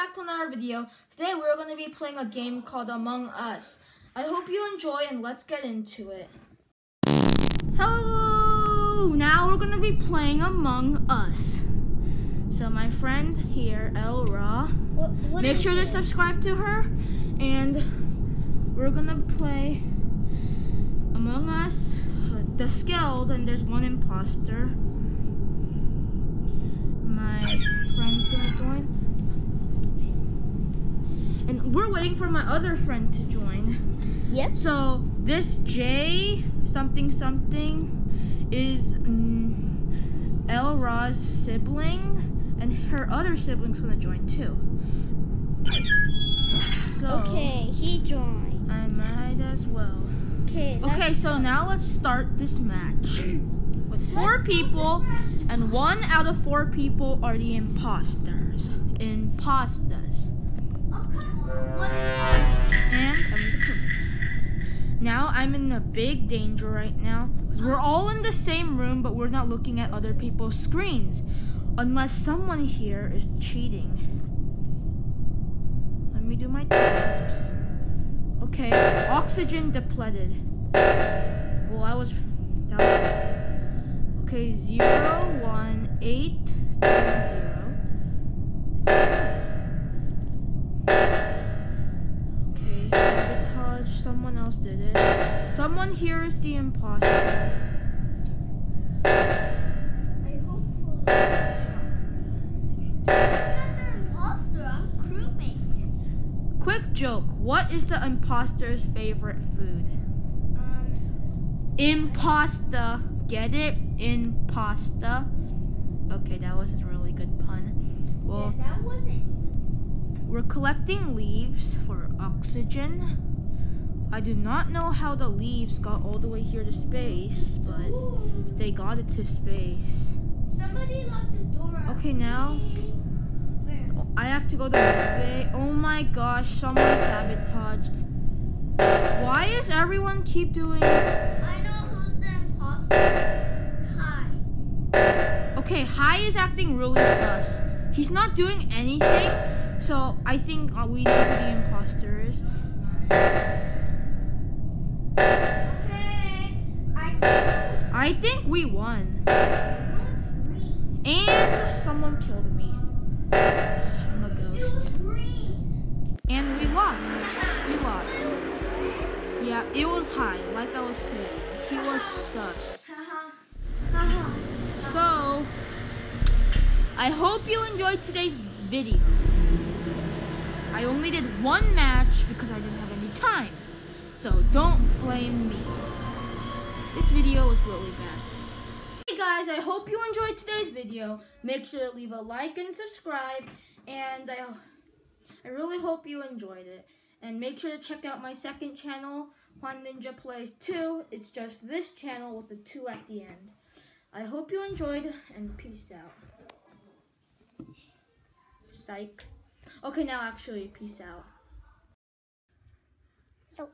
another video. Today we're going to be playing a game called Among Us. I hope you enjoy and let's get into it. Hello! Now we're going to be playing Among Us. So my friend here, Elra, What, what make sure to subscribe to her and we're going to play Among Us, uh, the skilled, and there's one imposter. My friend's gonna join. And we're waiting for my other friend to join. Yep. So this J something something is mm, Elra's sibling, and her other sibling's gonna join too. So Okay, he joined. I might as well. Okay. Okay, so now let's start this match. With four people, and one out of four people are the imposters. Imposters. And I'm the criminal. Now I'm in a big danger right now. Because we're all in the same room, but we're not looking at other people's screens. Unless someone here is cheating. Let me do my tasks. Okay, oxygen depleted. Well, I was. That was. Okay, zero, one, eight, three, zero. Someone else did it. Someone here is the imposter. I hope for I'm not the imposter. I'm crewmate. Quick joke. What is the imposter's favorite food? Um. Impasta. Get it? Impasta. Okay, that was a really good pun. Well, yeah, that wasn't. we're collecting leaves for oxygen. I do not know how the leaves got all the way here to space, but Ooh. they got it to space. Somebody locked the door. Okay, now Where? I have to go to the bay. Oh my gosh, someone sabotaged. Why is everyone keep doing I know who's the imposter. Hi. Okay, Hi is acting really sus. He's not doing anything, so I think we know who the imposter is. We won. And someone killed me. I'm a ghost. And we lost. We lost. Yeah, it was high, like I was saying. He was sus. So, I hope you enjoyed today's video. I only did one match because I didn't have any time. So don't blame me. This video was really bad. Hey guys, I hope you enjoyed today's video. Make sure to leave a like and subscribe. And I, I really hope you enjoyed it. And make sure to check out my second channel, Juan Ninja Plays 2. It's just this channel with the 2 at the end. I hope you enjoyed and peace out. Psych. Okay, now actually, peace out. Oh,